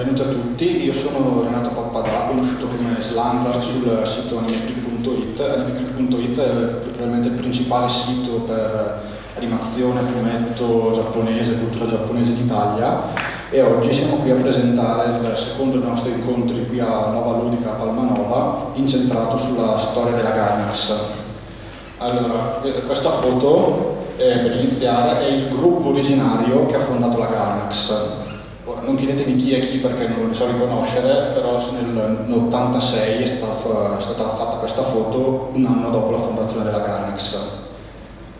Benvenuti a tutti, io sono Renato Pappadà, conosciuto come Slantar sul sito animeclick.it. Animeclick.it è probabilmente il principale sito per animazione, fumetto giapponese, cultura giapponese in Italia e oggi siamo qui a presentare il secondo dei nostri incontri qui a Nova Ludica a Palmanova, incentrato sulla storia della Gainax. Allora, eh, questa foto, eh, per iniziare, è il gruppo originario che ha fondato la Gainax non chiedetemi chi è chi perché non lo so riconoscere, però nel 86 è stata, è stata fatta questa foto un anno dopo la fondazione della Ganex.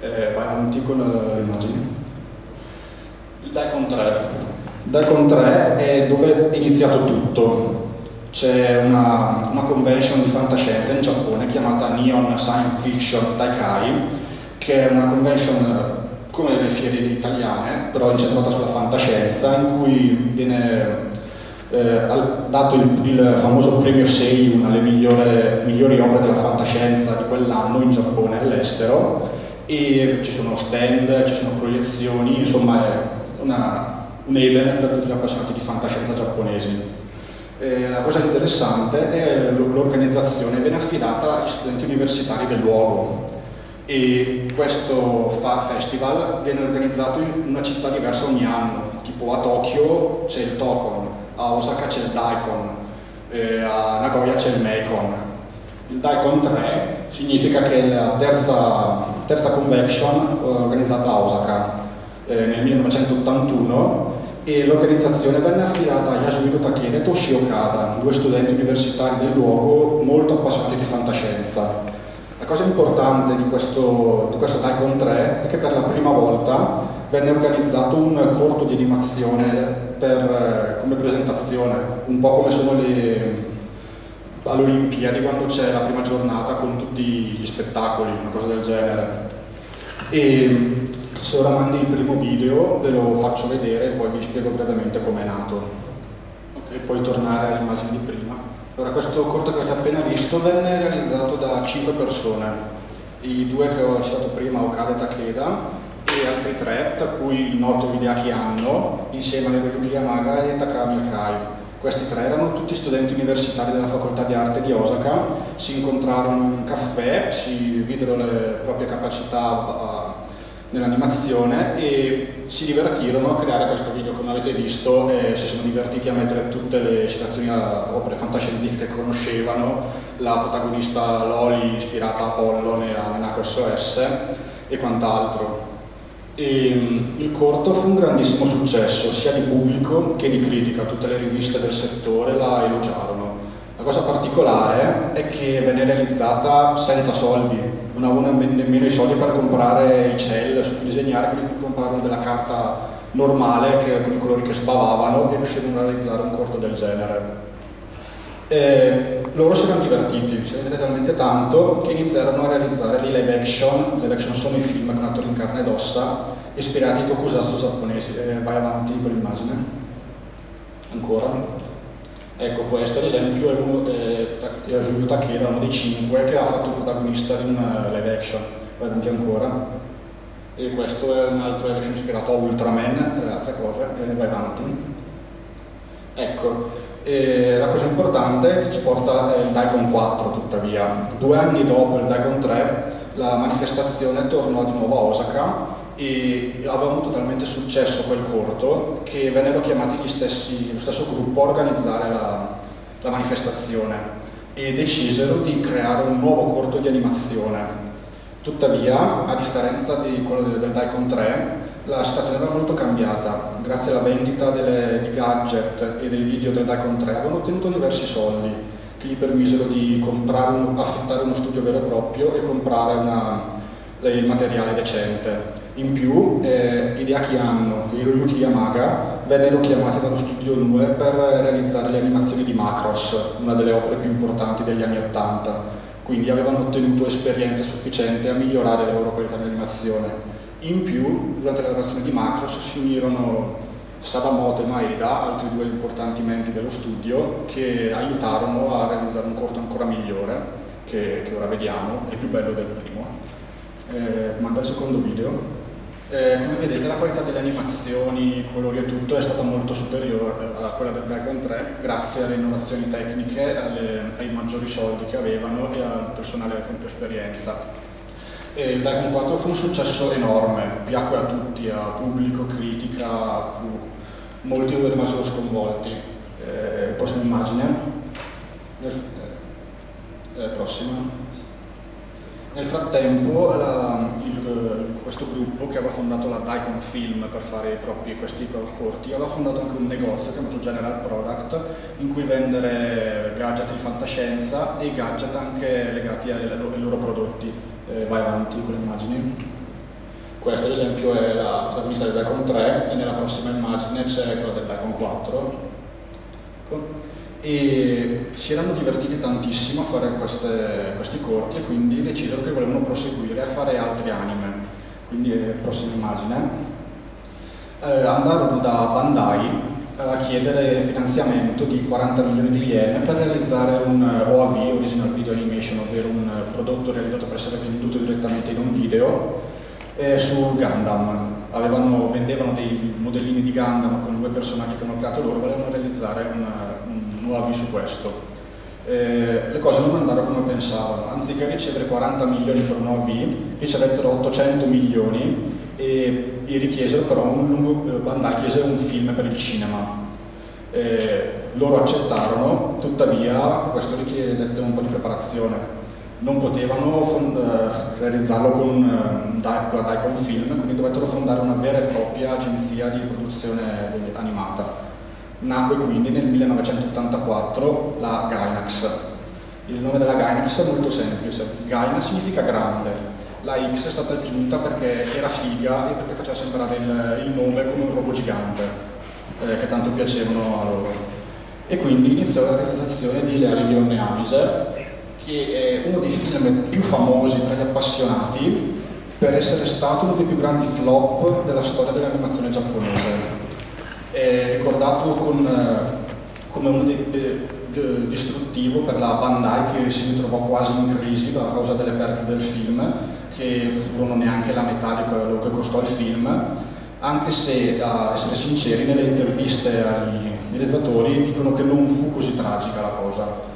Eh, vai avanti con le immagini. Il Daikon 3. Il Daikon 3 è dove è iniziato tutto. C'è una, una convention di fantascienza in Giappone chiamata Neon Science Fiction Taikai, che è una convention come le fiere italiane, però incentrata sulla fantascienza, in cui viene eh, dato il, il, famoso premio Sei, una delle migliori, migliori opere della fantascienza di quell'anno in Giappone e all'estero, e ci sono stand, ci sono proiezioni, insomma è una, un event per tutti gli appassionati di fantascienza giapponesi. Eh, la cosa interessante è l'organizzazione viene affidata agli studenti universitari del luogo, e questo festival viene organizzato in una città diversa ogni anno, tipo a Tokyo c'è il Tokon, a Osaka c'è il Daikon, eh, a Nagoya c'è il Meikon. Il Daikon 3 significa che è la terza, terza convention organizzata a Osaka eh, nel 1981 e l'organizzazione venne affidata a Yasuhiro Takeda e Toshio Okada, due studenti universitari del luogo molto appassionati di fantascienza cosa importante di questo, di questo Daikon 3 è che per la prima volta venne organizzato un corto di animazione per, come presentazione, un po' come sono le, alle Olimpiadi quando c'è la prima giornata con tutti gli spettacoli, una cosa del genere. E se ora mandi il primo video ve lo faccio vedere e poi vi spiego brevemente com'è nato. Ok, puoi tornare all'immagine di prima. Allora, questo corto che avete appena visto venne realizzato da 5 persone, i due che ho citato prima, Okada e Takeda, e altri tre, tra cui il noto Hideaki Anno, insieme a Hiroyuki Yamaga e Takami Akai. Questi tre erano tutti studenti universitari della facoltà di arte di Osaka, si incontrarono in un caffè, si videro le proprie capacità nell'animazione e si divertirono a creare questo video come avete visto e si sono divertiti a mettere tutte le citazioni a opere fantascientifiche che conoscevano, la protagonista Loli ispirata a Apollon e a Nanako SOS e quant'altro. il corto fu un grandissimo successo sia di pubblico che di critica, tutte le riviste del settore la elogiarono. La cosa particolare è che venne realizzata senza soldi, non avevano nemmeno i soldi per comprare i cell disegnare, quindi compravano della carta normale che, con i colori che spavavano e riuscivano a realizzare un corto del genere. E loro si erano divertiti, si erano talmente tanto che iniziarono a realizzare dei live action, live action sono i film con attori in carne ed ossa, ispirati ai tokusatsu giapponesi. Eh, vai avanti con l'immagine. Ancora. Ecco, questo ad esempio è uno, eh, Yasuyu Takeda, uno dei cinque che ha fatto il protagonista di un uh, live action, avanti ancora. E questo è un altro live action ispirato a Ultraman, tra le altre cose, e vai avanti. Ecco, e la cosa importante che ci porta è il Daikon 4 tuttavia. Due anni dopo il Daikon 3 la manifestazione tornò di nuovo a Osaka e aveva avuto talmente successo quel corto che vennero chiamati stessi, lo stesso gruppo a organizzare la, la manifestazione e decisero di creare un nuovo corto di animazione. Tuttavia, a differenza di quello del, del Daikon 3, la situazione era molto cambiata. Grazie alla vendita delle, di gadget e dei video del Daikon 3 avevano ottenuto diversi soldi che gli permisero di comprare affittare uno studio vero e proprio e comprare una, il materiale decente. In più, eh, Hideaki Anno e Hiroyuki Yamaga vennero chiamati dallo studio NUE per realizzare le animazioni di Macross, una delle opere più importanti degli anni Ottanta, quindi avevano ottenuto esperienza sufficiente a migliorare le loro qualità di animazione. In più, durante la lavorazione di Macross si unirono Sadamoto e Maeda, altri due importanti membri dello studio, che aiutarono a realizzare un corto ancora migliore, che, che ora vediamo, è più bello del primo. Eh, manda il secondo video. Eh, come vedete la qualità delle animazioni, colori e tutto è stata molto superiore a quella del Dragon 3 grazie alle innovazioni tecniche, alle, ai maggiori soldi che avevano e al personale con più esperienza. E il Dragon 4 fu un successo enorme, piacque a tutti, a pubblico, critica, fu... molti rimasero sconvolti. Eh, prossima immagine. Eh, prossima. Nel frattempo la, il, questo gruppo che aveva fondato la Daikon Film per fare propri, questi corti aveva fondato anche un negozio chiamato General Product in cui vendere gadget di fantascienza e gadget anche legati ai, ai loro prodotti. Eh, vai avanti con le immagini. Questa ad esempio è la protagonista del Daikon 3 e nella prossima immagine c'è quella del Daikon 4 e si erano divertiti tantissimo a fare queste, questi corti e quindi decisero che volevano proseguire a fare altri anime. Quindi, eh, prossima immagine. Eh, andarono da Bandai a chiedere finanziamento di 40 milioni di yen per realizzare un OAV, Original Video Animation, ovvero un prodotto realizzato per essere venduto direttamente in un video, eh, su Gundam. Avevano, vendevano dei modellini di Gundam con due personaggi che hanno creato loro, volevano realizzare un, nuovi su questo. Eh, le cose non andarono come pensavano, anziché ricevere 40 milioni per un OV, ricevettero 800 milioni e, e richiesero però un lungo, eh, Bandai chiese un film per il cinema. Eh, loro accettarono, tuttavia questo richiedette un po' di preparazione. Non potevano eh, realizzarlo con, eh, con la Daikon Film, quindi dovettero fondare una vera e propria agenzia di produzione animata Nacque quindi nel 1984 la Gainax. Il nome della Gainax è molto semplice. Gaina significa grande. La X è stata aggiunta perché era figa e perché faceva sembrare il, il nome come un robot gigante, eh, che tanto piacevano a loro. E quindi iniziò la realizzazione di Le ali di Onne Amise, che è uno dei film più famosi tra gli appassionati per essere stato uno dei più grandi flop della storia dell'animazione giapponese è ricordato con, eh, come uno dei, de, de, distruttivo per la Bandai che si ritrovò quasi in crisi a causa delle perdite del film, che furono neanche la metà di quello che costò il film, anche se, a essere sinceri, nelle interviste agli realizzatori dicono che non fu così tragica la cosa.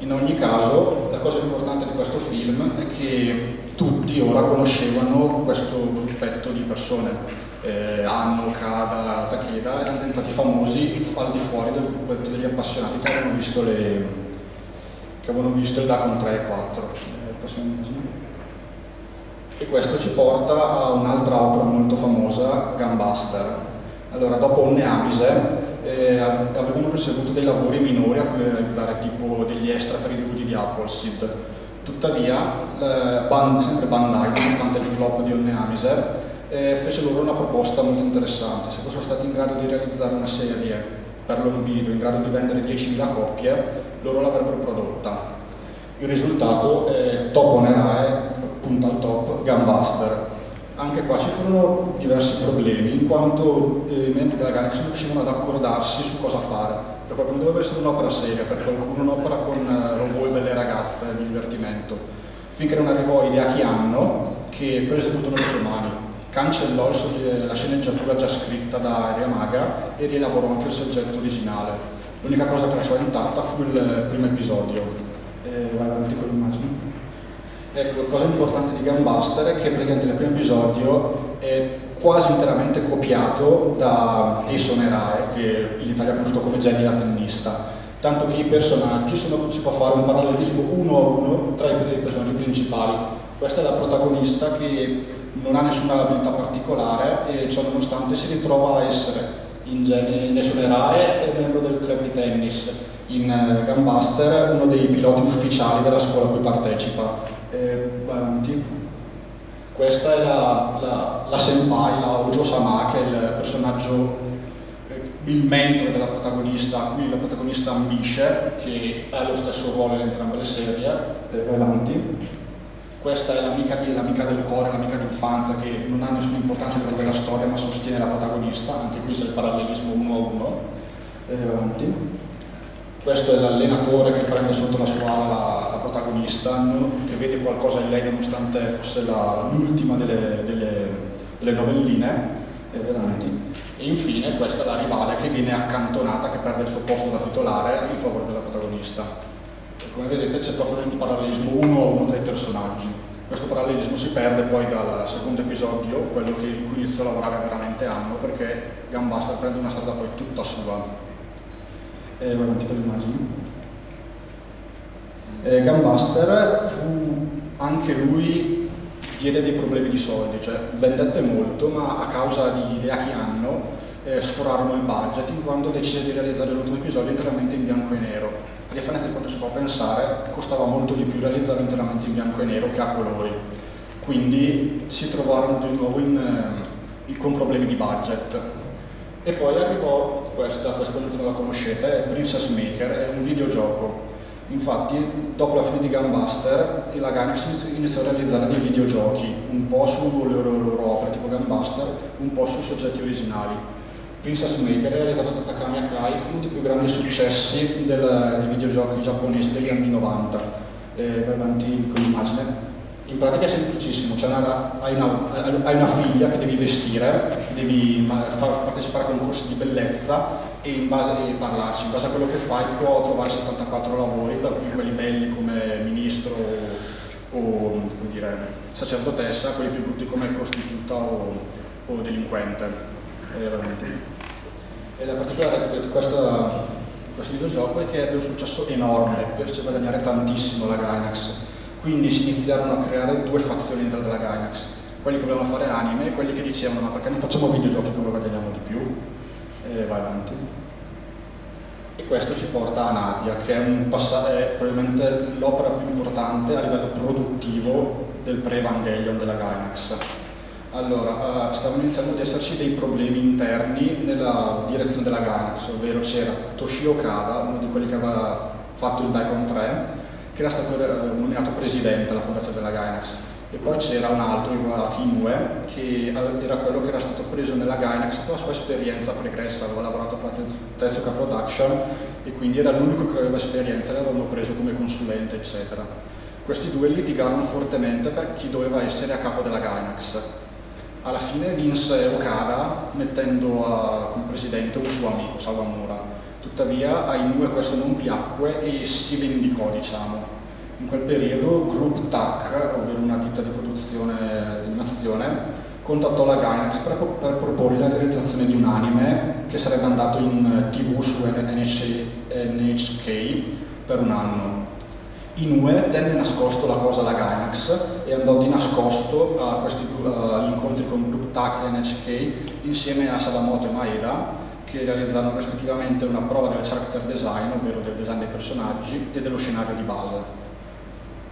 In ogni caso, la cosa importante di questo film è che tutti ora conoscevano questo gruppetto di persone, eh, Anno, Kada, Takeda, erano diventati famosi al di fuori del gruppetto degli appassionati che avevano visto, le, che avevano visto il Dagon 3 e 4. Eh, e questo ci porta a un'altra opera molto famosa, Gunbuster. Allora, dopo Neamise eh, avevano ricevuto dei lavori minori a cui realizzare tipo degli extra per i DVD di Appleseed. Tuttavia, band, sempre Bandai, nonostante il flop di Onneamiser, eh, fece loro una proposta molto interessante. Se fossero stati in grado di realizzare una serie per l'home video in grado di vendere 10.000 copie, loro l'avrebbero prodotta. Il risultato è Top Onerae, punta al top, Gunbuster. Anche qua ci furono diversi problemi, in quanto eh, i membri della Galaxy non riuscivano ad accordarsi su cosa fare. Per qualcuno doveva essere un'opera seria, per qualcuno un'opera con eh, robot e belle ragazze di divertimento. Finché non arrivò Hideaki Anno, che prese tutto nelle sue mani cancellò la sceneggiatura già scritta da Yamaga e rielaborò anche il soggetto originale. L'unica cosa che lasciò intatta fu il primo episodio. Eh, vai avanti con l'immagine. Ecco, la cosa importante di Gunbuster è che praticamente nel primo episodio è quasi interamente copiato da Ace Onerae, che in Italia è conosciuto come Jenny la tennista. Tanto che i personaggi sono, si può fare un parallelismo uno a uno tra i personaggi principali. Questa è la protagonista che non ha nessuna abilità particolare e ciò nonostante si ritrova a essere in, in Esonerae membro del club di tennis, in uh, Gunbuster uno dei piloti ufficiali della scuola a cui partecipa. Eh, avanti. Questa è la, la, la senpai, la Ojo Sama, che è il personaggio, eh, il mentore della protagonista, a la protagonista ambisce, che ha lo stesso ruolo in entrambe le serie. Eh, avanti questa è l'amica, del cuore, l'amica d'infanzia che non ha nessuna importanza per della storia ma sostiene la protagonista, anche qui c'è il parallelismo uno a uno. E avanti. Questo è l'allenatore che prende sotto la sua ala la, la protagonista, che vede qualcosa in lei nonostante fosse l'ultima delle, delle, delle novelline, e avanti. E infine questa è la rivale che viene accantonata, che perde il suo posto da titolare in favore della protagonista. Come vedete c'è proprio un parallelismo uno a uno tra i personaggi. Questo parallelismo si perde poi dal secondo episodio, quello che, in cui inizio a lavorare veramente anno, perché Gambasta prende una strada poi tutta sua. E vai avanti per l'immagine. Eh, Gambuster fu anche lui diede dei problemi di soldi, cioè vendette molto, ma a causa di idea che hanno eh, sforarono il budget in quanto decise di realizzare l'ultimo episodio interamente in bianco e nero. Differenza di quanto si può pensare, costava molto di più realizzarlo interamente in bianco e nero che a colori. Quindi si trovarono di nuovo in, eh, con problemi di budget. E poi arrivò questa, questa non la conoscete, è Princess Maker, è un videogioco Infatti, dopo la fine di Gunbuster, la Gainax iniziò a realizzare dei videogiochi, un po' sulle loro opere tipo Gunbuster, un po' su soggetti originali. Princess Maker è realizzato da Takami Akai, fu uno dei più grandi successi del, dei videogiochi giapponesi degli anni 90. Eh, vai avanti con l'immagine. In pratica è semplicissimo, cioè una, hai, una, hai, una, figlia che devi vestire, devi far partecipare a concorsi di bellezza e in base a parlarci, in base a quello che fai può trovare 74 lavori, per cui quelli belli come ministro o, o dire, sacerdotessa, quelli più brutti come prostituta o, o delinquente. E la particolarità di questo videogioco è che ebbe un successo enorme, fece guadagnare tantissimo la Gainax, quindi si iniziarono a creare due fazioni dentro della Gainax, quelli che volevano fare anime e quelli che dicevano ma perché non facciamo videogiochi che guadagniamo di più? E vai avanti. E questo ci porta a Nadia, che è, è probabilmente l'opera più importante a livello produttivo del pre-Evangelion della Gainax. Allora, uh, stavano iniziando ad esserci dei problemi interni nella direzione della Gainax, ovvero c'era Toshio Okada, uno di quelli che aveva fatto il Daikon 3, che era stato uh, nominato presidente della fondazione della Gainax e poi c'era un altro, Inoue, che era quello che era stato preso nella Gainax per la sua esperienza pregressa, aveva lavorato per la Tezuka Production e quindi era l'unico che aveva esperienza, l'avevano preso come consulente, eccetera. Questi due litigarono fortemente per chi doveva essere a capo della Gainax. Alla fine vinse Okada mettendo a, come presidente un suo amico, Sawamura. Tuttavia a Inoue questo non piacque e si vendicò, diciamo in quel periodo Group TAC, ovvero una ditta di produzione di animazione, contattò la Gainax per, per proporre la realizzazione di un anime che sarebbe andato in tv su NHK, per un anno. Inoue tenne nascosto la cosa alla Gainax e andò di nascosto a questi uh, TAC e NHK insieme a Sadamoto e Maeda che realizzarono rispettivamente una prova del character design, ovvero del design dei personaggi, e dello scenario di base.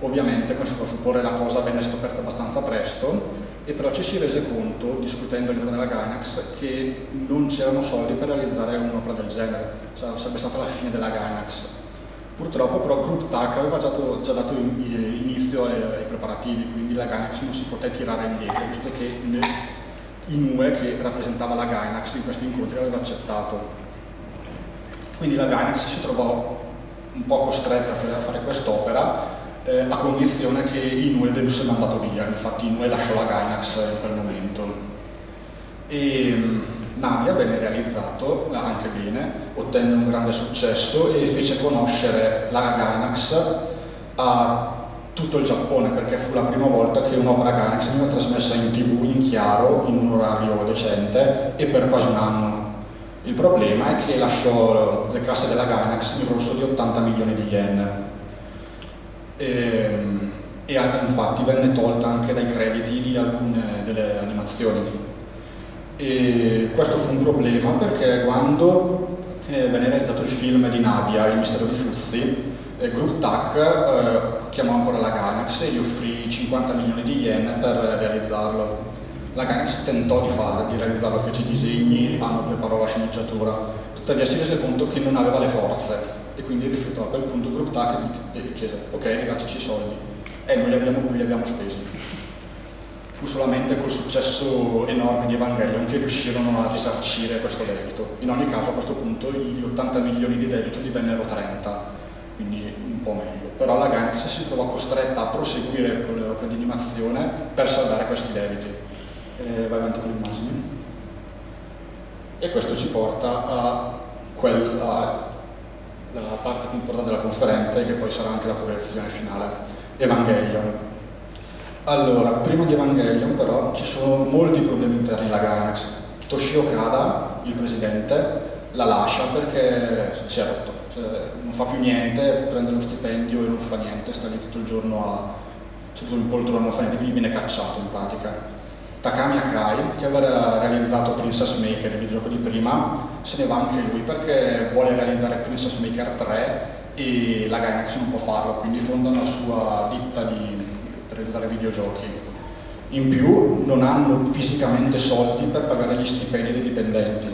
Ovviamente, come si può supporre, la cosa venne scoperta abbastanza presto e però ci si rese conto, discutendo all'interno della Gainax, che non c'erano soldi per realizzare un'opera del genere, cioè, sarebbe stata la fine della Gainax. Purtroppo però Group TAC aveva già, già dato inizio ai, ai, preparativi, quindi la Gainax non si poté tirare indietro, visto che Inoue, che rappresentava la Gainax in questi incontri, aveva accettato. Quindi la Gainax si trovò un po' costretta a fare quest'opera eh, a condizione che Inoue venisse mandato via, infatti Inoue lasciò la Gainax in quel momento. E mm, Navia venne realizzato anche bene, ottenne un grande successo e fece conoscere la Gainax a tutto il Giappone perché fu la prima volta che un'opera Gainax veniva trasmessa in tv in chiaro, in un orario decente e per quasi un anno. Il problema è che lasciò le casse della Gainax in rosso di 80 milioni di yen e, ehm, e infatti venne tolta anche dai crediti di alcune delle animazioni. E questo fu un problema perché quando eh, venne realizzato il film di Nadia, Il mistero di Fuzzi, eh, Group TAC eh, chiamò ancora la Gainax e gli offrì 50 milioni di yen per realizzarlo. La Gainax tentò di, fare, di realizzarlo, fece disegni, hanno preparò la sceneggiatura, tuttavia si rese conto che non aveva le forze e quindi rifiutò a quel punto Group TAC e chiese ok rigateci i soldi e noi li abbiamo, li abbiamo spesi. Fu solamente col successo enorme di Evangelion che riuscirono a risarcire questo debito. In ogni caso a questo punto gli 80 milioni di debito divennero 30, quindi un po' meglio. Però la Gainax si trovò costretta a proseguire con le opere di animazione per salvare questi debiti. Eh, vai avanti con l'immagine. E questo ci porta a quella la parte più importante della conferenza e che poi sarà anche la proiezione finale, Evangelion. Allora, prima di Evangelion però ci sono molti problemi interni alla Gainax. Toshio Kada, il presidente, la lascia perché si è rotto, cioè, non fa più niente, prende lo stipendio e non fa niente, sta lì tutto il giorno a, seduto in poltrona, non fa niente, quindi viene cacciato in pratica. Takami Akai, che aveva realizzato Princess Maker, il videogioco di prima, se ne va anche lui perché vuole realizzare Princess Maker 3 e la Gainax non può farlo, quindi fonda la sua ditta di, per realizzare videogiochi. In più non hanno fisicamente soldi per pagare gli stipendi dei dipendenti,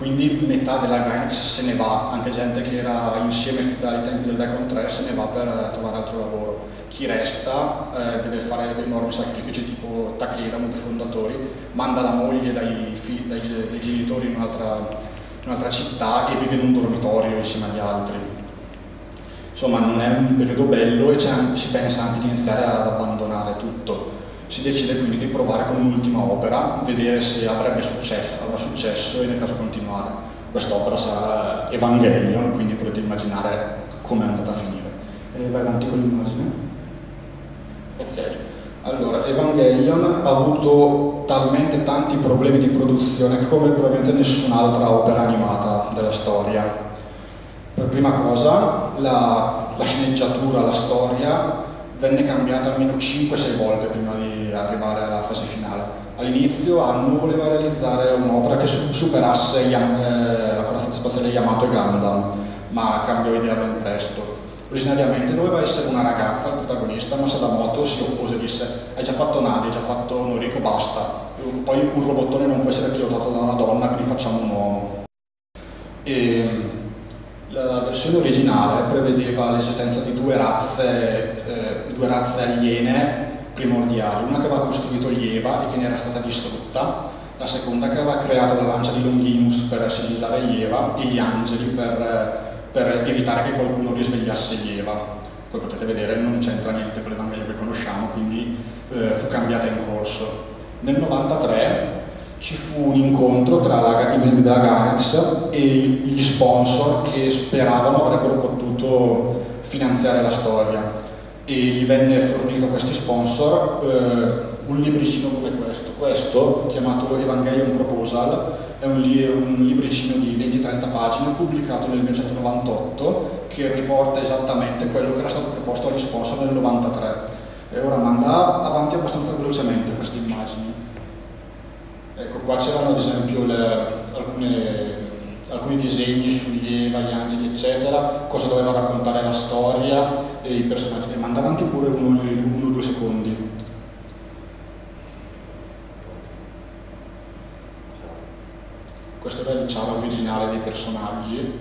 quindi metà della Gainax se ne va, anche gente che era insieme dai tempi del Decon 3 se ne va per trovare altro lavoro chi resta eh, deve fare enormi sacrifici tipo Takeda, dei fondatori, manda la moglie dai, dai, dai genitori in un'altra, in un'altra città e vive in un dormitorio insieme agli altri. Insomma non è un periodo bello e si pensa anche di iniziare ad abbandonare tutto. Si decide quindi di provare con un'ultima opera, vedere se avrebbe successo, avrà successo e nel caso continuare. Quest'opera sarà Evangelion, quindi potete immaginare come è andata a finire. E vai avanti con l'immagine. Ok, allora Evangelion ha avuto talmente tanti problemi di produzione come probabilmente nessun'altra opera animata della storia. Per prima cosa, la, la sceneggiatura, la storia venne cambiata almeno 5-6 volte prima di arrivare alla fase finale. All'inizio Anno voleva realizzare un'opera che superasse eh, la corazza spaziale Yamato e Gundam, ma cambiò idea ben presto Originariamente doveva essere una ragazza il protagonista, ma Sadamoto si oppose e disse hai già fatto Nadi, hai già fatto Noriko, basta. Poi un robottone non può essere pilotato da una donna, quindi facciamo un uomo. E la versione originale prevedeva l'esistenza di due razze, eh, due razze aliene primordiali, una che aveva costruito Ieva e che ne era stata distrutta, la seconda che aveva creato la lancia di Longinus per sigillare Ieva e gli angeli per per evitare che qualcuno risvegliasse Eva. Come potete vedere non c'entra niente con l'Evangelio che conosciamo, quindi eh, fu cambiata in corso. Nel 93 ci fu un incontro tra la, della Ganex e gli sponsor che speravano avrebbero potuto finanziare la storia e gli venne fornito a questi sponsor eh, un libricino come questo. Questo, chiamato Evangelion Proposal, è un, li un libricino di 20-30 pagine pubblicato nel 1998 che riporta esattamente quello che era stato proposto agli sponsor nel 93. E ora manda avanti abbastanza velocemente queste immagini. Ecco, qua c'erano ad esempio le, alcune, alcuni disegni sugli Eva, angeli, eccetera, cosa doveva raccontare la storia e i personaggi. E manda avanti pure uno o due secondi. questo era il ciao originale dei personaggi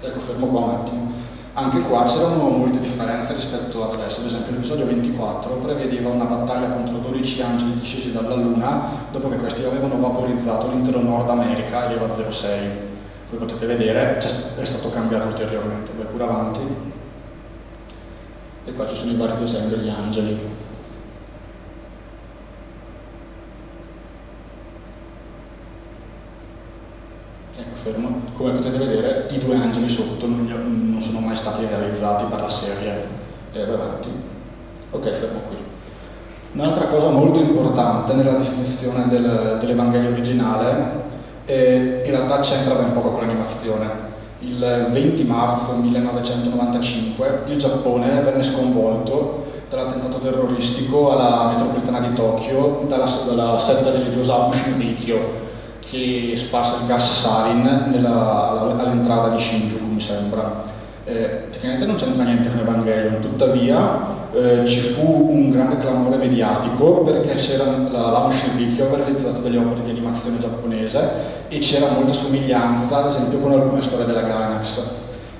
ecco fermo qua un attimo anche qua c'erano molte differenze rispetto ad adesso ad esempio l'episodio 24 prevedeva una battaglia contro 12 angeli discesi dalla luna dopo che questi avevano vaporizzato l'intero Nord America e l'EVA 06 come potete vedere è stato cambiato ulteriormente vai pure avanti e qua ci sono i vari disegni degli angeli. Ecco, fermo. Come potete vedere due angeli sotto non, non sono mai stati realizzati per la serie. E avanti. Ok, fermo qui. Un'altra cosa molto importante nella definizione del, dell'Evangelio originale è, in realtà c'entra ben poco con l'animazione il 20 marzo 1995 il Giappone venne sconvolto dall'attentato terroristico alla metropolitana di Tokyo dalla, dalla setta religiosa Aum Shinrikyo che sparse il gas sarin all'entrata di Shinjuku mi sembra. Eh, tecnicamente non c'entra niente con Evangelion, tuttavia eh, ci fu un grande clamore mediatico perché c'era la, la Shinrikyo aveva realizzato delle opere di animazione giapponese e c'era molta somiglianza ad esempio con alcune storie della Gainax.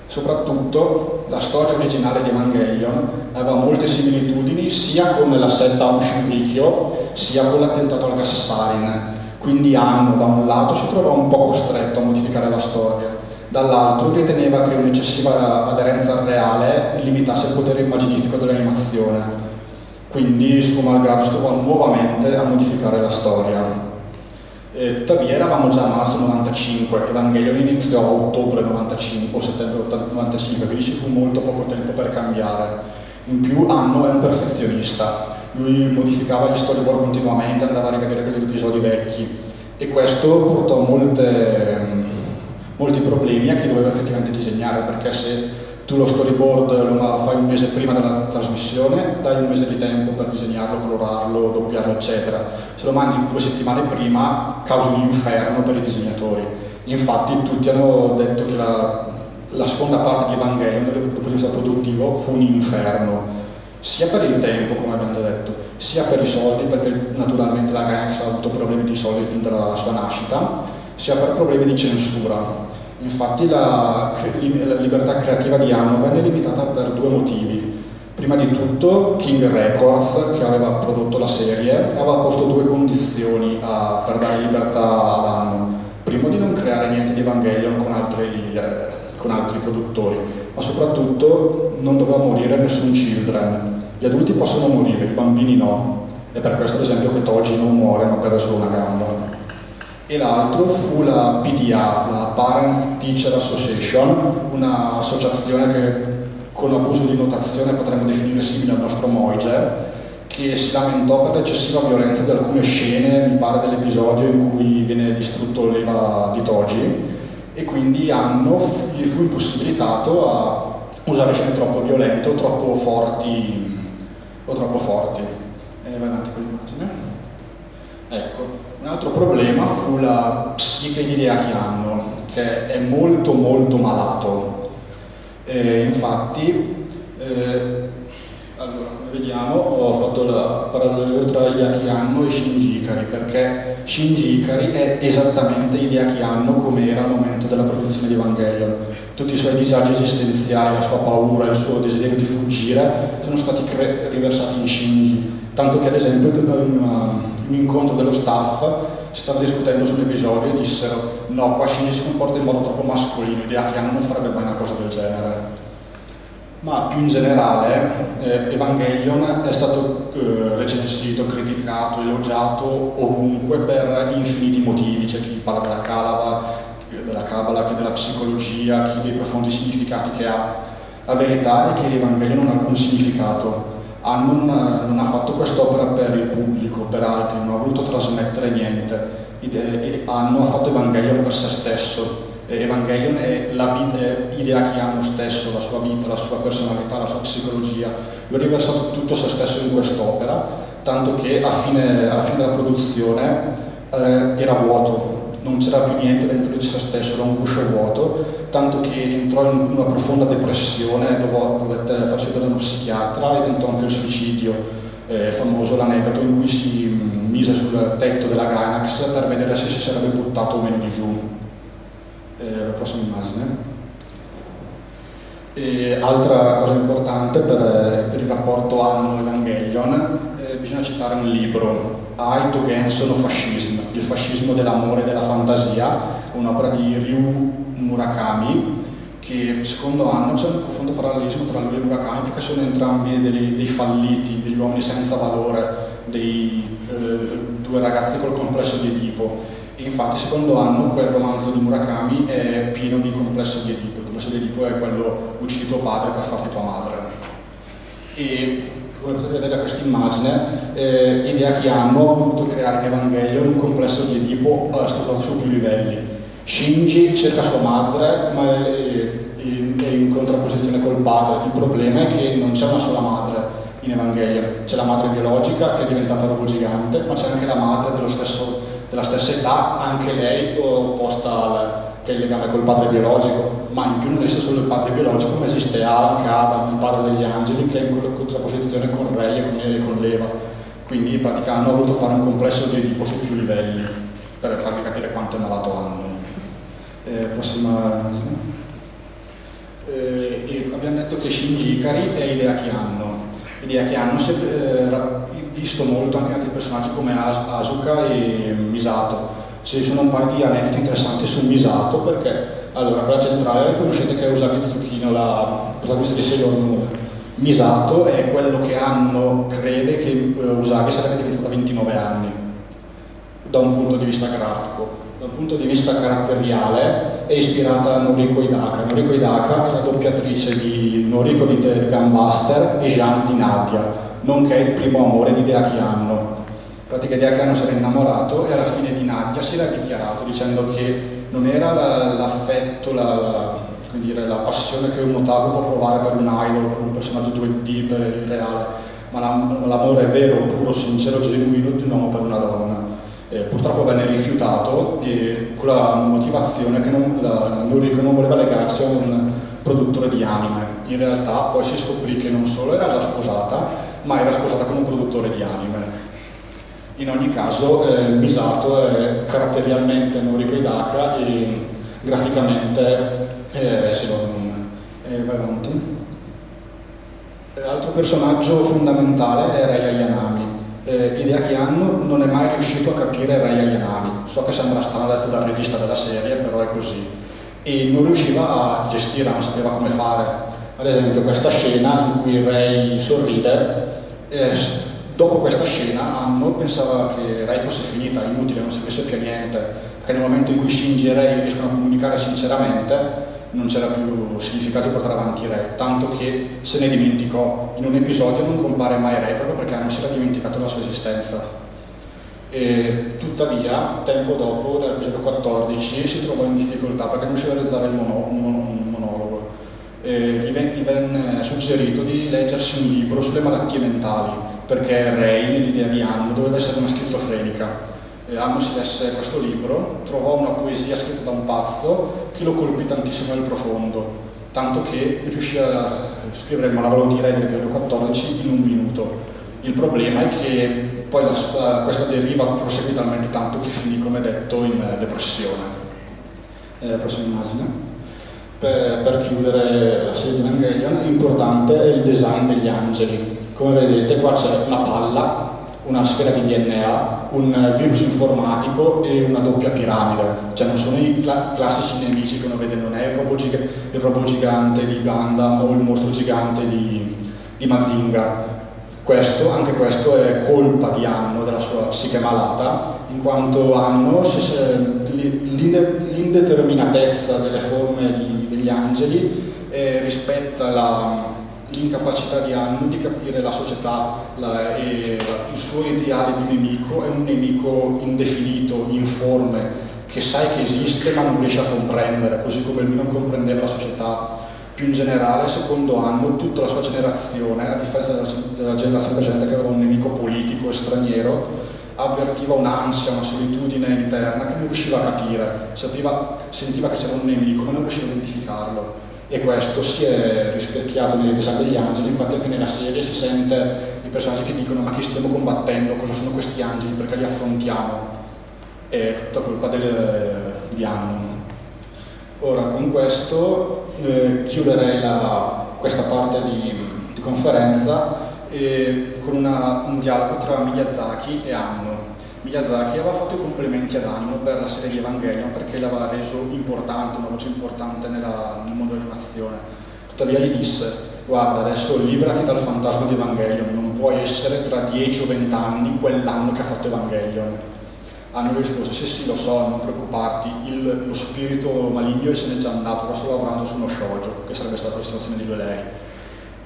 Soprattutto la storia originale di Evangelion aveva molte similitudini sia con la setta Shinrikyo sia con l'attentato al gas sarin, quindi Anno da un lato si trova un po' costretto a modificare la storia dall'altro riteneva che un'eccessiva aderenza al reale limitasse il potere immaginifico dell'animazione. Quindi suo malgrado si trovò nuovamente a modificare la storia. Eh, tuttavia eravamo già a marzo 95, Evangelion iniziò a ottobre 95 o settembre 95, quindi ci fu molto poco tempo per cambiare. In più Anno è un perfezionista, lui modificava gli storyboard continuamente, andava a rivedere quegli episodi vecchi e questo portò molte, molti problemi a chi doveva effettivamente disegnare, perché se tu lo storyboard lo fai un mese prima della trasmissione, dai un mese di tempo per disegnarlo, colorarlo, doppiarlo, eccetera. Se lo mandi due settimane prima, causa un inferno per i disegnatori. Infatti tutti hanno detto che la, la seconda parte di Evangelion, dal punto di vista produttivo, fu un inferno, sia per il tempo, come abbiamo detto, sia per i soldi, perché naturalmente la Gainax ha avuto problemi di soldi fin dalla sua nascita, sia per problemi di censura Infatti la, la libertà creativa di Anno venne limitata per due motivi. Prima di tutto King Records, che aveva prodotto la serie, aveva posto due condizioni a, per dare libertà ad Anno. Primo di non creare niente di Evangelion con altri, eh, con altri produttori, ma soprattutto non doveva morire nessun children. Gli adulti possono morire, i bambini no. E per questo ad esempio che Toji non muore ma perde solo una gamba e l'altro fu la PTA, la Parent Teacher Association, un'associazione che con abuso di notazione potremmo definire simile al nostro Moige, che si lamentò per l'eccessiva violenza di alcune scene, mi pare dell'episodio in cui viene distrutto l'Eva di Toji, e quindi Anno gli fu impossibilitato a usare scene troppo violente o troppo forti. O troppo forti. E vai avanti con l'immagine. Ecco, un altro problema fu la psiche di Hideaki Anno, che è molto molto malato. E infatti, eh, allora, come vediamo, ho fatto il parallelo tra Hideaki Anno e Shinji perché Shinji è esattamente Hideaki Anno come era al momento della produzione di Evangelion. Tutti i suoi disagi esistenziali, la sua paura, il suo desiderio di fuggire sono stati riversati in Shinji, tanto che ad esempio una, un incontro dello staff, si stava discutendo sull'episodio e dissero no, qua Shinji si comporta in modo troppo mascolino, idea che non farebbe mai una cosa del genere. Ma più in generale eh, Evangelion è stato eh, recensito, criticato, elogiato ovunque per infiniti motivi, c'è chi parla della calava, della cabala, chi della psicologia, chi dei profondi significati che ha. La verità è che Evangelion non ha alcun significato, Hannon non ha fatto quest'opera per il pubblico, per altri, non ha voluto trasmettere niente. Hanno ha fatto Evangelion per se stesso. Evangelion è la idea che Hanno stesso, la sua vita, la sua personalità, la sua psicologia. Lui ha riversato tutto se stesso in quest'opera, tanto che fine, alla fine della produzione eh, era vuoto, non c'era più niente dentro di se stesso, era un guscio vuoto, tanto che entrò in una profonda depressione, dovette farsi vedere uno psichiatra e tentò anche il suicidio. Eh, famoso l'aneddoto in cui si mm, mise sul tetto della Gainax per vedere se si sarebbe buttato o meno di giù. Eh, la prossima immagine. E altra cosa importante per, per il rapporto Anno-Evangelion, eh, bisogna citare un libro, Aito Gensono Fascismo, il fascismo dell'amore e della fantasia, un'opera di Ryu Murakami, che secondo anno c'è un profondo parallelismo tra lui e Murakami perché sono entrambi dei, dei falliti, degli uomini senza valore, dei eh, due ragazzi col complesso di Edipo. E infatti secondo anno quel romanzo di Murakami è pieno di complesso di Edipo, il complesso di Edipo è quello uccidi tuo padre per farti tua madre. E come potete vedere da questa immagine, eh, idea che hanno voluto creare in un complesso di Edipo eh, strutturato su più livelli. Shinji cerca sua madre, ma è, è, in contrapposizione col padre. Il problema è che non c'è una sola madre in Evangelio, c'è la madre biologica che è diventata robo gigante, ma c'è anche la madre stesso, della stessa età, anche lei opposta al, che è il legame col padre biologico, ma in più non esiste solo il padre biologico, ma esiste anche Adam, il padre degli angeli, che è in contrapposizione con Re e con, Leva. Quindi in pratica hanno voluto fare un complesso di Edipo su più livelli, per farvi capire quanto è malato hanno. Eh, prossima... Eh, abbiamo detto che Shinji Ikari è idea che hanno. Idea che hanno è eh, visto molto anche altri personaggi come Asuka e Misato ci sono un paio di aneddoti interessanti su Misato perché Allora, quella centrale conoscete che è Usagi Tsukino, la protagonista di Sailor Moon. Misato è quello che Anno crede che uh, Usagi sarebbe diventata a 29 anni, da un punto di vista grafico. Da un punto di vista caratteriale è ispirata a Noriko Hidaka. Noriko Hidaka è la doppiatrice di Noriko di The Gunbuster e Jean di Nadia, nonché il primo amore di Deaki Anno. In pratica Deaki Anno si era innamorato e alla fine di Nadia si era dichiarato dicendo che non era l'affetto, la, la, dire, la, passione che un otaku può provare per un idol, per un personaggio 2D, per il reale, ma l'amore vero, puro, sincero, genuino di un uomo per una donna. Eh, purtroppo venne rifiutato e con la motivazione che non, la, Noriko non voleva legarsi a un produttore di anime. In realtà poi si scoprì che non solo era già sposata, ma era sposata con un produttore di anime in ogni caso eh, Misato è caratterialmente Noriko Hidaka e graficamente eh, Sailor Moon. Eh, vai avanti. Altro personaggio fondamentale è Rei Ayanami. Eh, Hideaki Anno non è mai riuscito a capire Rei Ayanami. So che sembra strano detto dal regista della serie, però è così. E non riusciva a gestire, non sapeva come fare. Ad esempio questa scena in cui Rei sorride, eh, Dopo questa scena Anno pensava che Rai fosse finita, inutile, non servisse più niente, perché nel momento in cui Shinji e Rai riescono a comunicare sinceramente non c'era più significato di portare avanti Rai, tanto che se ne dimenticò. In un episodio non compare mai Rai proprio perché Anno si era dimenticato della sua esistenza. E, tuttavia, tempo dopo, dall'episodio 14, si trovò in difficoltà perché non riusciva a realizzare il mono, un monologo. E, gli, venne suggerito di leggersi un libro sulle malattie mentali perché Ray, nell'idea di Anno, doveva essere una schizofrenica. E Anno si lesse questo libro, trovò una poesia scritta da un pazzo che lo colpì tantissimo nel profondo, tanto che riuscì a scrivere il monologo di Ray del periodo 14 in un minuto. Il problema è che poi la, questa deriva proseguì talmente tanto che finì, come detto, in depressione. Eh, prossima immagine. Per, per, chiudere la serie di Evangelion, importante è il design degli angeli. Come vedete qua c'è una palla, una sfera di DNA, un virus informatico e una doppia piramide. Cioè non sono i cla classici nemici che uno vede, non è il robot, giga il robot gigante di Gundam o il mostro gigante di, di Mazinga. Questo, anche questo è colpa di Anno, della sua psiche malata, in quanto Anno l'indeterminatezza delle forme di, degli angeli eh, rispetta la l'incapacità di Anno di capire la società la, e la, il suo ideale di nemico è un nemico indefinito, informe, che sai che esiste ma non riesce a comprendere, così come lui non comprendeva la società. Più in generale, secondo Anno, tutta la sua generazione, a differenza della, della generazione precedente che aveva un nemico politico e straniero, avvertiva un'ansia, una solitudine interna che non riusciva a capire, sentiva, sentiva che c'era un nemico ma non riusciva a identificarlo e questo si è rispecchiato nel design degli angeli, infatti anche nella serie si sente i personaggi che dicono ma chi stiamo combattendo, cosa sono questi angeli, perché li affrontiamo, è tutta colpa del, di Anno. Ora con questo eh, chiuderei la, questa parte di, di conferenza eh, con una, un dialogo tra Miyazaki e Anno. Miyazaki aveva fatto i complimenti ad Anno per la serie di Evangelion perché l'aveva reso importante, una voce importante nella, nel mondo dell'animazione. Tuttavia gli disse, guarda adesso liberati dal fantasma di Evangelion, non puoi essere tra 10 o 20 anni quell'anno che ha fatto Evangelion. Hanno risposto, sì sì lo so, non preoccuparti, il, lo spirito maligno se n'è già andato, ora sto lavorando su uno shoujo, che sarebbe stata la situazione di lei.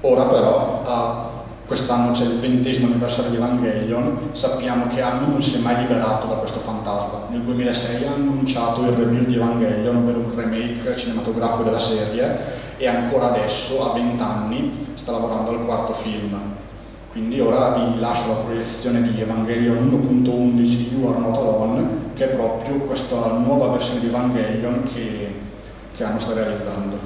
Ora però ha quest'anno c'è il ventesimo anniversario di Evangelion, sappiamo che Anno non si è mai liberato da questo fantasma. Nel 2006 ha annunciato il review di Evangelion, ovvero un remake cinematografico della serie, e ancora adesso, a 20 anni, sta lavorando al quarto film. Quindi ora vi lascio la proiezione di Evangelion 1.11 You Are Not Alone, che è proprio questa nuova versione di Evangelion che, che Anno sta realizzando.